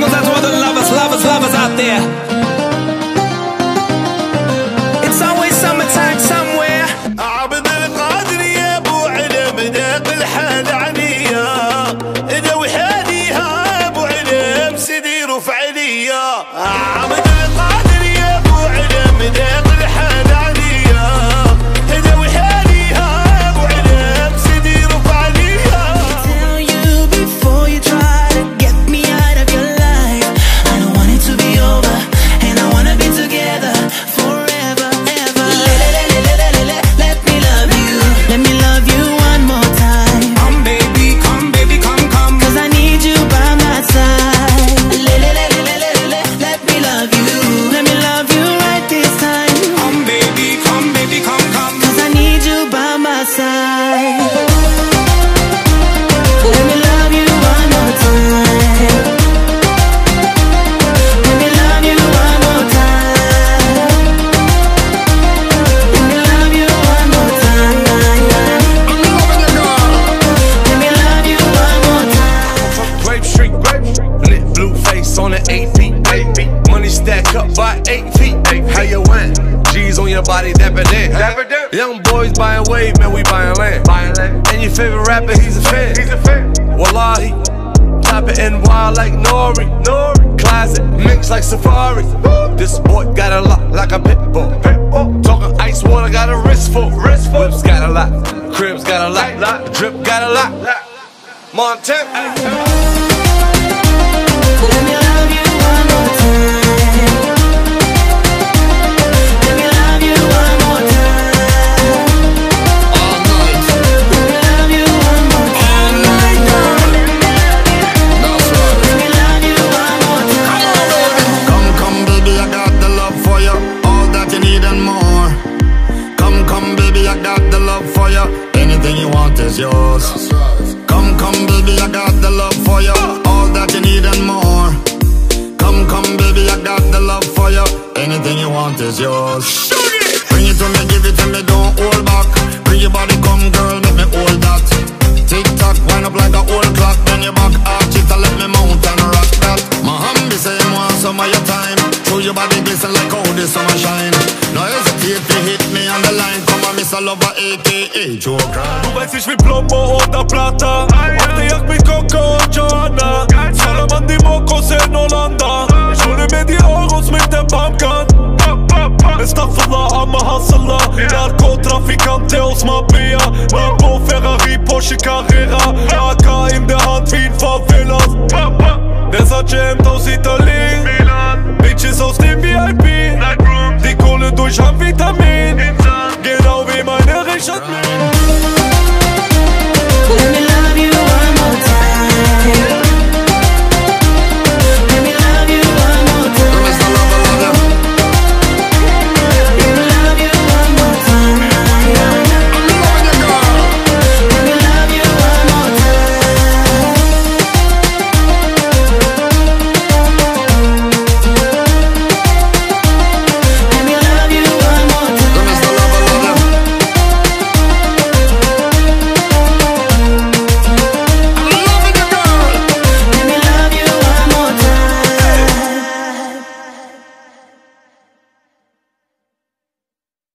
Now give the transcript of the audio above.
goes out all the lovers, lovers, lovers out there. By eight feet. Eight How you win? G's on your body, dapper then. Young boys buying wave, man, we buying land. And your favorite rapper, he's a fan. He's a fan. Wallahi, top it and wild like Nori. Nori. Classic, mix like Safari. This boy got a lot like a pit bull. Talking ice water, got a wrist full. Wrist full. Whips got a lot. Cribs got a lot. Drip got a lot. Montana. Yours. Come, come, baby, I got the love for you. All that you need and more. Come, come, baby, I got the love for you. Anything you want is yours. Bring it to me, give it to me, don't hold back. Bring your body, come, girl, let me hold that. Tick tock, wind up like a old clock. Bend your back, arch it, let me mount and rock that. My say him want some of your time. Show your body glisten like how the summer shine. No hesitate to hit me on the line. ist all AKA Joker. Du weißt, nicht wie Plombo oder Plata. Auf der Jagd mit Coco und Johanna. Salam an die Mokos in Holanda. Ich hole mir die Euros mit dem Pumpgun. Estafallah, I'm a hustler. Narkotrafikante aus Mabea. Lambo, Ferrari, Porsche, Carrera. AK in der Hand wie ein Favelas. Versace Hemd aus Italien. Bitches aus dem VIP. Die Kohle durch Handvitamin. shot me